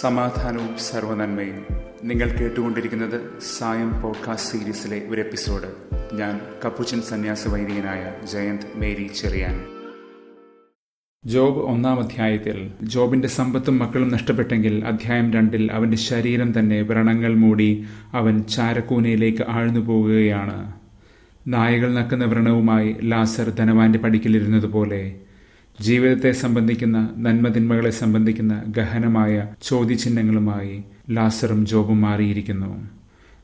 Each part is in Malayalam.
സമാധാനവും സർവനന്മയും നിങ്ങൾ കേട്ടുകൊണ്ടിരിക്കുന്നത് സായം പോഡ്കാസ്റ്റ് സീരീസിലെ ഒരു എപ്പിസോഡ്. ഞാൻ കപ്പുച്ചൻ സന്യാസ വൈദികനായ ജയന്ത് മേരി ചെറിയാൻ. ജോബ് ഒന്നാം അധ്യായത്തിൽ ജോബിന്റെ സമ്പത്തും മക്കളും നഷ്ടപ്പെട്ടെങ്കിൽ അധ്യായം രണ്ടിൽ അവന്റെ ശരീരം തന്നെ വ്രണങ്ങൾ മൂടി അവൻ ചാരക്കൂനയിലേക്ക് ആഴ്ന്നു പോകുകയാണ് നായകൾ നക്കുന്ന വ്രണവുമായി ലാസർ ധനവാന്റെ പടിക്കലിരുന്നതുപോലെ ജീവിതത്തെ സംബന്ധിക്കുന്ന നന്മതിന്മകളെ സംബന്ധിക്കുന്ന ഗഹനമായ ചോദ്യചിഹ്നങ്ങളുമായി ലാസറും ജോബും മാറിയിരിക്കുന്നു.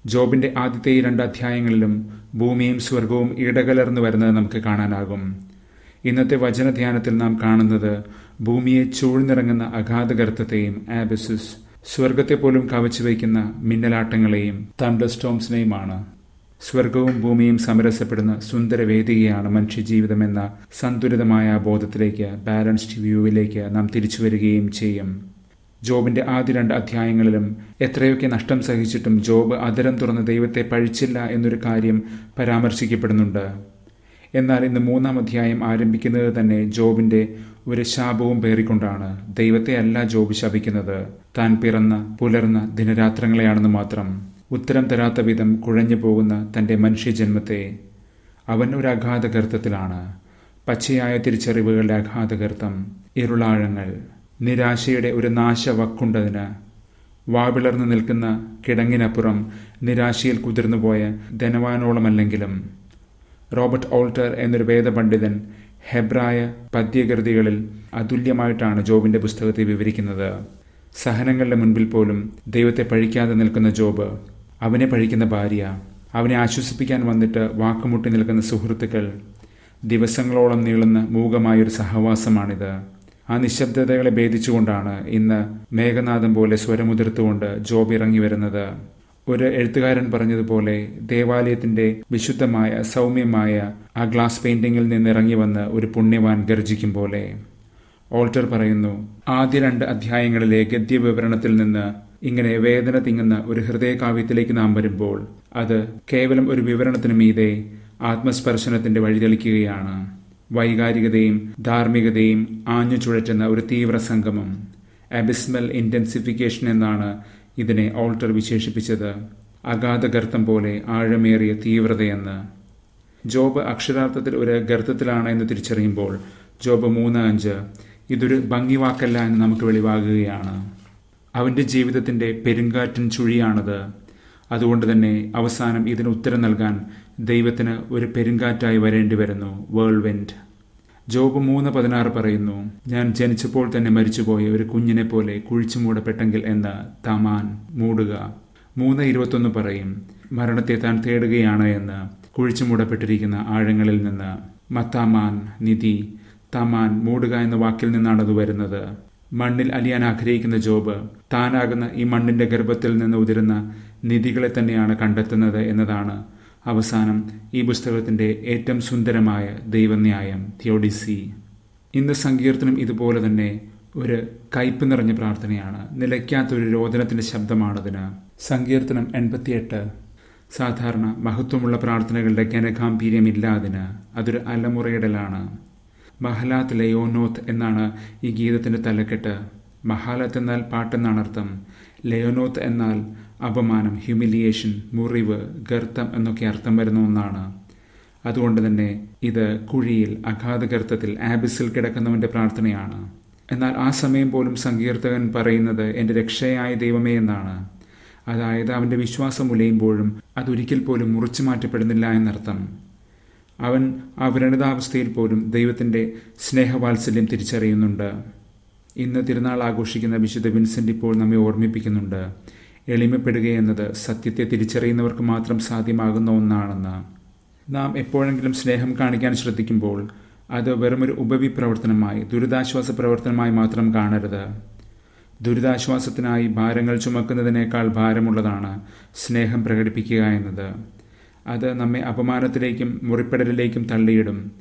ജോബിന്റെ ആദ്യത്തെ ഈ രണ്ട് അധ്യായങ്ങളിലും ഭൂമിയും സ്വർഗവും ഇടകലർന്നു വരുന്നത് നമുക്ക് കാണാനാകും. ഇന്നത്തെ വചനധ്യാനത്തിൽ നാം കാണുന്നത് ഭൂമിയെ ചൂഴ്ന്നിറങ്ങുന്ന അഗാധഗർത്തത്തെയും ആബിസിസ് സ്വർഗത്തെ പോലും കവച്ചു വയ്ക്കുന്ന മിന്നലാട്ടങ്ങളെയും തണ്ടർസ്റ്റോംസിനെയുമാണ്. സ്വർഗവും ഭൂമിയും സമരസപ്പെടുന്ന സുന്ദര വേദികയാണ് മനുഷ്യജീവിതം എന്ന സന്തുലിതമായ ബോധത്തിലേക്ക് ബാലൻസ്ഡ് വ്യൂവിലേക്ക് നാം തിരിച്ചു വരികയും ചെയ്യും. ജോബിന്റെ ആദ്യ രണ്ട് അധ്യായങ്ങളിലും എത്രയൊക്കെ നഷ്ടം സഹിച്ചിട്ടും ജോബ് അതരം തുറന്ന് ദൈവത്തെ പഴിച്ചില്ല എന്നൊരു കാര്യം പരാമർശിക്കപ്പെടുന്നുണ്ട്. എന്നാൽ ഇന്ന് മൂന്നാം അധ്യായം ആരംഭിക്കുന്നത് തന്നെ ജോബിന്റെ ഒരു ശാപവും പേറിക്കൊണ്ടാണ്. ദൈവത്തെ അല്ല ജോബ് ശപിക്കുന്നത്. താൻ പിറന്ന പുലർന്ന ദിനരാത്രങ്ങളെയാണെന്ന് മാത്രം. ഉത്തരം തരാത്ത വിധം കുഴഞ്ഞു പോകുന്ന തന്റെ മനുഷ്യജന്മത്തെ. അവൻ ഒരു അഘാതകർത്തത്തിലാണ് പച്ചയായ തിരിച്ചറിവുകളുടെ അഘാതകർത്തം ഇരുളാഴങ്ങൾ നിരാശയുടെ ഒരു നാശവക്കുണ്ടതിന്. വാവിളർന്നു നിൽക്കുന്ന കിടങ്ങിനപ്പുറം നിരാശയിൽ കുതിർന്നുപോയ ധനവാനോളമല്ലെങ്കിലും. റോബർട്ട് ഓൾട്ടർ എന്നൊരു വേദപണ്ഡിതൻ ഹെബ്രായ പദ്യകൃതികളിൽ അതുല്യമായിട്ടാണ് ജോബിന്റെ പുസ്തകത്തെ വിവരിക്കുന്നത്. സഹനങ്ങളുടെ മുൻപിൽ പോലും ദൈവത്തെ പഴിക്കാതെ നിൽക്കുന്ന ജോബ് അവനെ പഴിക്കുന്ന ഭാര്യ അവനെ ആശ്വസിപ്പിക്കാൻ വന്നിട്ട് വാക്കുമുട്ടി നിൽക്കുന്ന സുഹൃത്തുക്കൾ ദിവസങ്ങളോളം നീളുന്ന മൂകമായൊരു സഹവാസമാണിത്. ആ നിശബ്ദതകളെ ഭേദിച്ചുകൊണ്ടാണ് ഇന്ന് മേഘനാഥം പോലെ സ്വരമുതിർത്തുകൊണ്ട് ജോബ് ഇറങ്ങി വരുന്നത്. ഒരു എഴുത്തുകാരൻ പറഞ്ഞതുപോലെ ദേവാലയത്തിന്റെ വിശുദ്ധമായ സൗമ്യമായ ആ ഗ്ലാസ് പെയിന്റിങ്ങിൽ നിന്ന് ഇറങ്ങി വന്ന് ഒരു പുണ്യവാൻ ഗർജിക്കും പോലെ. ഓൾട്ടർ പറയുന്നു ആദ്യ രണ്ട് അധ്യായങ്ങളിലെ ഗദ്യവിവരണത്തിൽ നിന്ന് ഇങ്ങനെ വേദന തിങ്ങുന്ന ഒരു ഹൃദയകാവ്യത്തിലേക്ക് നാം വരുമ്പോൾ അത് കേവലം ഒരു വിവരണത്തിന് മീതെ ആത്മസ്പർശനത്തിന്റെ വഴിതെളിക്കുകയാണ് വൈകാരികതയും ധാർമ്മികതയും ആഞ്ഞു ചുഴറ്റുന്ന ഒരു തീവ്ര സംഗമം. അബിസ്മൽ ഇന്റൻസിഫിക്കേഷൻ എന്നാണ് ഇതിനെ ഓൾട്ടർ വിശേഷിപ്പിച്ചത്. അഗാധഗർത്തം പോലെ ആഴമേറിയ തീവ്രതയെന്ന്. ജോബ് അക്ഷരാർത്ഥത്തിൽ ഒരു ഗർത്തത്തിലാണ് എന്ന് തിരിച്ചറിയുമ്പോൾ ജോബ് മൂന്ന് അഞ്ച് ഇതൊരു ഭംഗിവാക്കല്ല എന്ന് നമുക്ക് വെളിവാകുകയാണ്. അവന്റെ ജീവിതത്തിന്റെ പെരുങ്കാറ്റൻ ചുഴിയാണത്. അതുകൊണ്ട് തന്നെ അവസാനം ഇതിന് ഉത്തരം നൽകാൻ ദൈവത്തിന് ഒരു പെരുങ്കാറ്റായി വരേണ്ടി വരുന്നു. വേൾവെൻഡ് ജോബ് മൂന്ന് പതിനാറ് പറയുന്നു ഞാൻ ജനിച്ചപ്പോൾ തന്നെ മരിച്ചുപോയ ഒരു കുഞ്ഞിനെ പോലെ കുഴിച്ചു മൂടപ്പെട്ടെങ്കിൽ എന്ന് തമാൻ മൂടുക. മൂന്ന് ഇരുപത്തൊന്ന് പറയും മരണത്തെ താൻ തേടുകയാണ് എന്ന്. കുഴിച്ചു മൂടപ്പെട്ടിരിക്കുന്ന ആഴങ്ങളിൽ നിന്ന്. മത്താമാൻ നിധി. തമാൻ മൂടുക എന്ന വാക്കിൽ നിന്നാണത് വരുന്നത്. മണ്ണിൽ അലിയാൻ ആഗ്രഹിക്കുന്ന ജോബ് താനാകുന്ന ഈ മണ്ണിന്റെ ഗർഭത്തിൽ നിന്ന് ഉതിരുന്ന നിധികളെ തന്നെയാണ് കണ്ടെത്തുന്നത് എന്നതാണ് അവസാനം ഈ പുസ്തകത്തിന്റെ ഏറ്റവും സുന്ദരമായ ദൈവന്യായം തിയോഡിസി. ഇന്ന് സങ്കീർത്തനം ഇതുപോലെ തന്നെ ഒരു കയ്പ് നിറഞ്ഞ പ്രാർത്ഥനയാണ്. നിലയ്ക്കാത്തൊരു രോദനത്തിന്റെ ശബ്ദമാണതിന്. സങ്കീർത്തനം എൺപത്തിയെട്ട്. സാധാരണ മഹത്വമുള്ള പ്രാർത്ഥനകളുടെ ഗനഗാംഭീര്യമില്ല അതിന് അതൊരു അലമുറയിടലാണ്. മഹലാത്ത് ലയോനോത്ത് എന്നാണ് ഈ ഗീതത്തിന്റെ തലക്കെട്ട്. മഹാലത്ത് എന്നാൽ പാട്ടെന്നാണ് അർത്ഥം ലയോനോത്ത് എന്നാൽ അപമാനം ഹ്യൂമിലിയേഷൻ മുറിവ് ഗർത്തം എന്നൊക്കെ അർത്ഥം വരുന്ന ഒന്നാണ്. അതുകൊണ്ട് തന്നെ ഇത് കുഴിയിൽ അഗാധഗർത്തത്തിൽ ആബിസിൽ കിടക്കുന്നവന്റെ പ്രാർത്ഥനയാണ്. എന്നാൽ ആ സമയം പോലും സങ്കീർത്തകൻ പറയുന്നത് എന്റെ രക്ഷയായ ദൈവമേ എന്നാണ്. അതായത് അവന്റെ വിശ്വാസം ഉലയുമ്പോഴും അതൊരിക്കൽ പോലും മുറിച്ചു മാറ്റപ്പെടുന്നില്ല എന്നർത്ഥം. അവൻ ആ വ്രണിതാവസ്ഥയിൽ പോലും ദൈവത്തിന്റെ സ്നേഹവാത്സല്യം തിരിച്ചറിയുന്നുണ്ട്. ഇന്ന് തിരുനാൾ ആഘോഷിക്കുന്ന വിശുദ്ധ വിൻസെന്റ് ഇപ്പോൾ നമ്മെ ഓർമ്മിപ്പിക്കുന്നുണ്ട്. എളിമപ്പെടുകയെന്നത് സത്യത്തെ തിരിച്ചറിയുന്നവർക്ക് മാത്രം സാധ്യമാകുന്ന ഒന്നാണെന്ന്. നാം എപ്പോഴെങ്കിലും സ്നേഹം കാണിക്കാൻ ശ്രദ്ധിക്കുമ്പോൾ അത് വെറുമൊരു ഉപവിപ്രവർത്തനമായി ദുരിതാശ്വാസ പ്രവർത്തനമായി മാത്രം കാണരുത്. ദുരിതാശ്വാസത്തിനായി ഭാരങ്ങൾ ചുമക്കുന്നതിനേക്കാൾ ഭാരമുള്ളതാണ് സ്നേഹം പ്രകടിപ്പിക്കുക എന്നത്. അത് നമ്മെ അപമാനത്തിലേക്കും മുറിപ്പെടലിലേക്കും തള്ളിയിടും.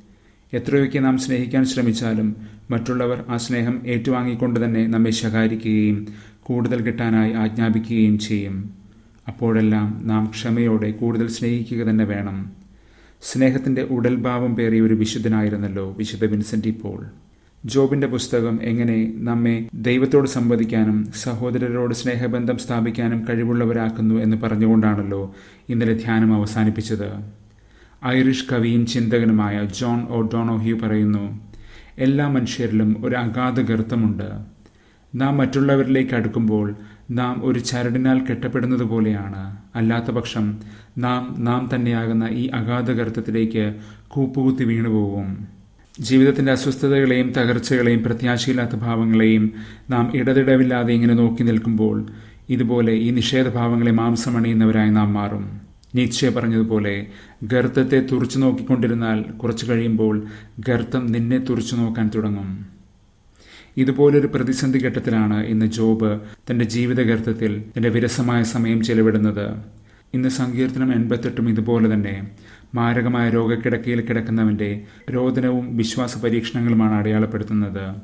എത്രയൊക്കെ നാം സ്നേഹിക്കാൻ ശ്രമിച്ചാലും മറ്റുള്ളവർ ആ സ്നേഹം ഏറ്റുവാങ്ങിക്കൊണ്ട് തന്നെ നമ്മെ ശകാരിക്കുകയും കൂടുതൽ കിട്ടാനായി ആജ്ഞാപിക്കുകയും ചെയ്യും. അപ്പോഴെല്ലാം നാം ക്ഷമയോടെ കൂടുതൽ സ്നേഹിക്കുക തന്നെ വേണം. സ്നേഹത്തിന്റെ ഉടൽഭാവം പേറിയ ഒരു വിശുദ്ധനായിരുന്നല്ലോ വിശുദ്ധ വിൻസെന്റി ഇപ്പോൾ ജോബിന്റെ പുസ്തകം എങ്ങനെ നമ്മെ ദൈവത്തോട് സംവദിക്കാനും സഹോദരരോട് സ്നേഹബന്ധം സ്ഥാപിക്കാനും കഴിവുള്ളവരാക്കുന്നു എന്ന് പറഞ്ഞുകൊണ്ടാണല്ലോ ഇന്നലെ ധ്യാനം അവസാനിപ്പിച്ചത്. ഐറിഷ് കവിയും ചിന്തകനുമായ ജോൺ ഒ ഡോണോഹ്യൂ പറയുന്നു എല്ലാ മനുഷ്യരിലും ഒരു അഗാധ ഗർത്തമുണ്ട്. നാം മറ്റുള്ളവരിലേക്ക് അടുക്കുമ്പോൾ നാം ഒരു ചരടിനാൽ കെട്ടപ്പെടുന്നത് പോലെയാണ്. അല്ലാത്ത പക്ഷം നാം നാം തന്നെയാകുന്ന ഈ അഗാധ ഗർത്തത്തിലേക്ക് കൂപ്പുകുത്തി വീണുപോകും ജീവിതത്തിന്റെ അസ്വസ്ഥതകളെയും തകർച്ചകളെയും പ്രത്യാശയില്ലാത്ത ഭാവങ്ങളെയും നാം ഇടതിടവില്ലാതെ ഇങ്ങനെ നോക്കി നിൽക്കുമ്പോൾ ഇതുപോലെ ഈ നിഷേധഭാവങ്ങളെ മാംസമണിയുന്നവരായി നാം മാറും. നീച്ചെ പറഞ്ഞതുപോലെ ഗർത്തത്തെ തുറച്ചു നോക്കിക്കൊണ്ടിരുന്നാൽ കുറച്ചു കഴിയുമ്പോൾ ഗർത്തം നിന്നെ തുറച്ചു നോക്കാൻ തുടങ്ങും. ഇതുപോലൊരു പ്രതിസന്ധി ഘട്ടത്തിലാണ് ഇന്ന് ജോബ് തന്റെ ജീവിതഗർത്തത്തിൽ തന്റെ വിരസമായ സമയം ചെലവിടുന്നത്. ഇന്ന് സങ്കീർത്തനം എൺപത്തെട്ടും ഇതുപോലെ തന്നെ മാരകമായ രോഗക്കിടക്കയിൽ കിടക്കുന്നവന്റെ രോദനവും വിശ്വാസ പരീക്ഷണങ്ങളുമാണ് അടയാളപ്പെടുത്തുന്നത്.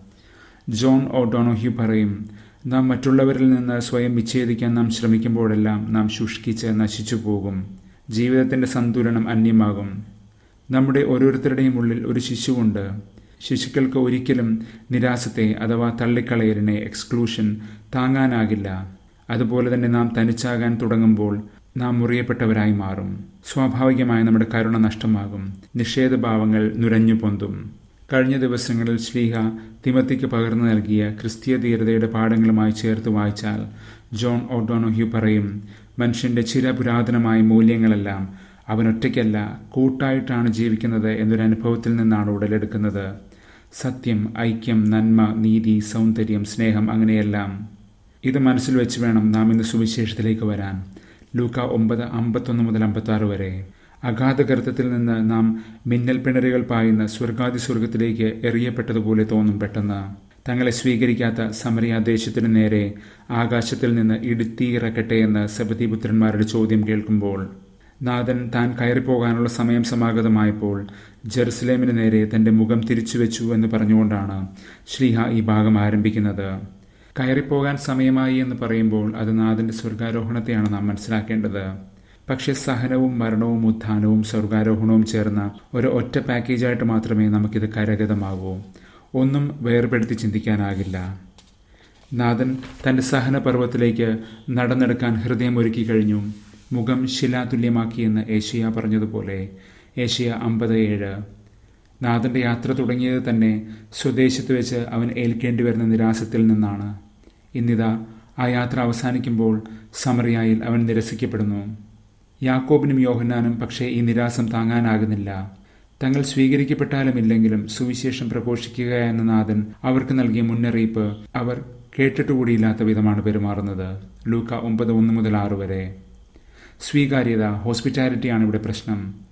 ജോൺ ഓഡോണോഹ്യൂ പറയും നാം മറ്റുള്ളവരിൽ നിന്ന് സ്വയം വിച്ഛേദിക്കാൻ നാം ശ്രമിക്കുമ്പോഴെല്ലാം നാം ശുഷ്കിച്ച് നശിച്ചു പോകും. ജീവിതത്തിന്റെ സന്തുലനം അന്യമാകും. നമ്മുടെ ഓരോരുത്തരുടെയും ഉള്ളിൽ ഒരു ശിശുവുണ്ട്. ശിശുക്കൾക്ക് ഒരിക്കലും നിരാശത്തെ അഥവാ തള്ളിക്കളയലിനെ എക്സ്ക്ലൂഷൻ താങ്ങാനാകില്ല. അതുപോലെ തന്നെ നാം തനിച്ചാകാൻ തുടങ്ങുമ്പോൾ നാം മുറിയപ്പെട്ടവരായി മാറും. സ്വാഭാവികമായി നമ്മുടെ കരുണ നഷ്ടമാകും. നിഷേധഭാവങ്ങൾ നുരഞ്ഞു പൊന്തും. കഴിഞ്ഞ ദിവസങ്ങളിൽ ശ്ലീഹ തിമത്തിക്ക് പകർന്നു നൽകിയ ക്രിസ്തീയ ധീരതയുടെ പാഠങ്ങളുമായി ചേർത്ത് വായിച്ചാൽ ജോൺ ഓഡോണോഹ്യൂ പറയും മനുഷ്യന്റെ ചില പുരാതനമായ മൂല്യങ്ങളെല്ലാം അവൻ അവനൊറ്റയ്ക്കല്ല കൂട്ടായിട്ടാണ് ജീവിക്കുന്നത് എന്നൊരു അനുഭവത്തിൽ നിന്നാണ് ഉടലെടുക്കുന്നത്. സത്യം ഐക്യം നന്മ നീതി സൗന്ദര്യം സ്നേഹം അങ്ങനെയെല്ലാം. ഇത് മനസ്സിൽ വെച്ച് വേണം നാം ഇന്ന് സുവിശേഷത്തിലേക്ക് വരാൻ. ലൂക്ക ഒമ്പത് അമ്പത്തൊന്ന് മുതൽ അമ്പത്താറ് വരെ. അഗാധഗർത്തത്തിൽ നിന്ന് നാം മിന്നൽ പിണരുകൾ പായുന്ന സ്വർഗാദി സ്വർഗത്തിലേക്ക് എറിയപ്പെട്ടതുപോലെ തോന്നും പെട്ടെന്ന്. തങ്ങളെ സ്വീകരിക്കാത്ത സമരയാദേശത്തിന് നേരെ ആകാശത്തിൽ നിന്ന് ഇടുത്തിയിറക്കട്ടെ എന്ന് സബതിപുത്രന്മാരുടെ ചോദ്യം കേൾക്കുമ്പോൾ. നാഥൻ താൻ കയറിപ്പോകാനുള്ള സമയം സമാഗതമായപ്പോൾ ജെറുസലേമിന് നേരെ തന്റെ മുഖം തിരിച്ചുവെച്ചു എന്ന് പറഞ്ഞുകൊണ്ടാണ് ശ്രീഹ ഈ ഭാഗം ആരംഭിക്കുന്നത്. കയറിപ്പോകാൻ സമയമായി എന്ന് പറയുമ്പോൾ അത് നാഥന്റെ സ്വർഗാരോഹണത്തെയാണ് നാം മനസ്സിലാക്കേണ്ടത്. പക്ഷെ സഹനവും മരണവും ഉത്ഥാനവും സ്വർഗാരോഹണവും ചേർന്ന ഒരു ഒറ്റ പാക്കേജായിട്ട് മാത്രമേ നമുക്കിത് കരഗതമാകൂ ഒന്നും വേർപെടുത്തി ചിന്തിക്കാനാകില്ല. നാഥൻ തന്റെ സഹനപർവത്തിലേക്ക് നടന്നെടുക്കാൻ ഹൃദയം ഒരുക്കി കഴിഞ്ഞു. മുഖം ശിലാതുല്യമാക്കിയെന്ന് ഏഷ്യ പറഞ്ഞതുപോലെ. ഏഷ്യ അമ്പത് ഏഴ്. നാഥന്റെ യാത്ര തുടങ്ങിയത് തന്നെ സ്വദേശത്ത് വെച്ച് അവൻ ഏൽക്കേണ്ടി വരുന്ന നിരാശത്തിൽ നിന്നാണ്. ഇന്നിതാ ആ യാത്ര അവസാനിക്കുമ്പോൾ സമറിയായിൽ അവൻ നിരസിക്കപ്പെടുന്നു. യാക്കോബിനും യോഹന്നാനും പക്ഷേ ഈ നിരാസം താങ്ങാനാകുന്നില്ല. തങ്ങൾ സ്വീകരിക്കപ്പെട്ടാലും ഇല്ലെങ്കിലും സുവിശേഷം പ്രഘോഷിക്കുക എന്ന നാഥൻ അവർക്ക് നൽകിയ മുന്നറിയിപ്പ് അവർ കേട്ടിട്ടുകൂടിയില്ലാത്ത വിധമാണ് പെരുമാറുന്നത്. ലൂക്ക ഒമ്പത് ഒന്ന് മുതൽ ആറ് വരെ. സ്വീകാര്യത ഹോസ്പിറ്റാലിറ്റിയാണ് ഇവിടെ പ്രശ്നം.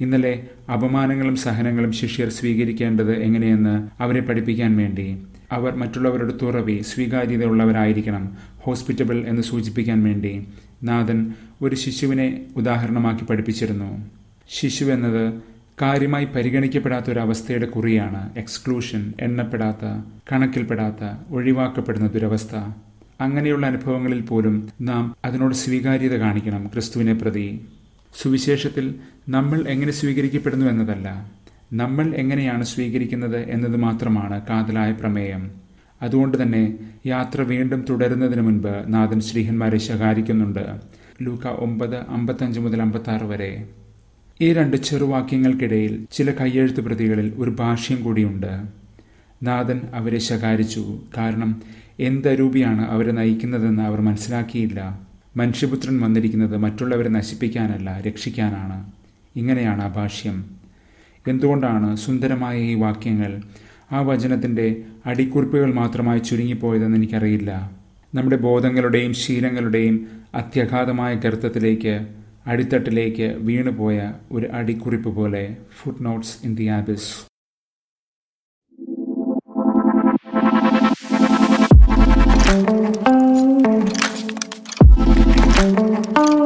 ഇന്നലെ അപമാനങ്ങളും സഹനങ്ങളും ശിഷ്യർ സ്വീകരിക്കേണ്ടത് എങ്ങനെയെന്ന് അവരെ പഠിപ്പിക്കാൻ വേണ്ടി. അവർ മറ്റുള്ളവരുടെ തുറവി സ്വീകാര്യതയുള്ളവരായിരിക്കണം ഹോസ്പിറ്റബിൾ എന്ന് സൂചിപ്പിക്കാൻ വേണ്ടി. നാഥൻ ഒരു ശിശുവിനെ ഉദാഹരണമാക്കി പഠിപ്പിച്ചിരുന്നു. ശിശു എന്നത് കാര്യമായി പരിഗണിക്കപ്പെടാത്ത ഒരു അവസ്ഥയുടെ കുറിയാണ് എക്സ്ക്ലൂഷൻ എണ്ണപ്പെടാത്ത കണക്കിൽപ്പെടാത്ത ഒഴിവാക്കപ്പെടുന്ന ദുരവസ്ഥ. അങ്ങനെയുള്ള അനുഭവങ്ങളിൽ പോലും നാം അതിനോട് സ്വീകാര്യത കാണിക്കണം ക്രിസ്തുവിനെ പ്രതി. സുവിശേഷത്തിൽ നമ്മൾ എങ്ങനെ സ്വീകരിക്കപ്പെടുന്നു എന്നതല്ല നമ്മൾ എങ്ങനെയാണ് സ്വീകരിക്കുന്നത് എന്നത് മാത്രമാണ് കാതലായ പ്രമേയം. അതുകൊണ്ട് തന്നെ യാത്ര വീണ്ടും തുടരുന്നതിന് മുൻപ് നാഥൻ ശ്രീഹന്മാരെ ശകാരിക്കുന്നുണ്ട്. ലൂക്ക ഒമ്പത് അമ്പത്തഞ്ച് മുതൽ അമ്പത്തി ആറ് വരെ. ഈ രണ്ട് ചെറുവാക്യങ്ങൾക്കിടയിൽ ചില കയ്യെഴുത്ത് പ്രതികളിൽ ഒരു ഭാഷ്യം കൂടിയുണ്ട്. നാഥൻ അവരെ ശകാരിച്ചു. കാരണം എന്തരൂപിയാണ് അവരെ നയിക്കുന്നതെന്ന് അവർ മനസ്സിലാക്കിയില്ല. മനുഷ്യപുത്രൻ വന്നിരിക്കുന്നത് മറ്റുള്ളവരെ നശിപ്പിക്കാനല്ല രക്ഷിക്കാനാണ്. ഇങ്ങനെയാണ് ആ ഭാഷ്യം. എന്തുകൊണ്ടാണ് സുന്ദരമായ ഈ വാക്യങ്ങൾ ആ വചനത്തിന്റെ അടിക്കുറിപ്പുകൾ മാത്രമായി ചുരുങ്ങിപ്പോയതെന്ന് എനിക്കറിയില്ല. നമ്മുടെ ബോധങ്ങളുടെയും ശീലങ്ങളുടെയും അത്യഘാതമായ ഗർത്തത്തിലേക്ക് അടിത്തട്ടിലേക്ക് വീണുപോയ ഒരു അടിക്കുറിപ്പ് പോലെ footnotes in the abyss thank you Thank you.